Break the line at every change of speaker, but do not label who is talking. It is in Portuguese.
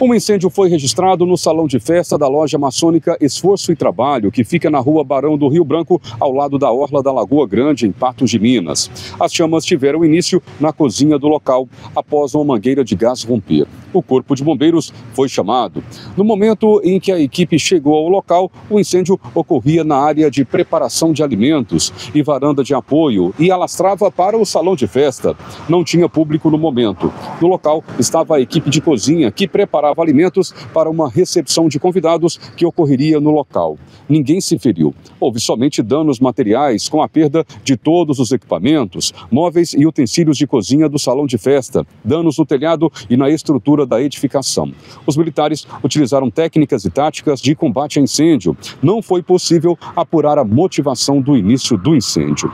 Um incêndio foi registrado no salão de festa da loja maçônica Esforço e Trabalho, que fica na rua Barão do Rio Branco, ao lado da Orla da Lagoa Grande, em Patos de Minas. As chamas tiveram início na cozinha do local, após uma mangueira de gás romper. O corpo de bombeiros foi chamado. No momento em que a equipe chegou ao local, o incêndio ocorria na área de preparação de alimentos e varanda de apoio e alastrava para o salão de festa. Não tinha público no momento. No local estava a equipe de cozinha que preparava alimentos para uma recepção de convidados que ocorreria no local. Ninguém se feriu. Houve somente danos materiais com a perda de todos os equipamentos, móveis e utensílios de cozinha do salão de festa, danos no telhado e na estrutura da edificação. Os militares utilizaram técnicas e táticas de combate a incêndio. Não foi possível apurar a motivação do início do incêndio.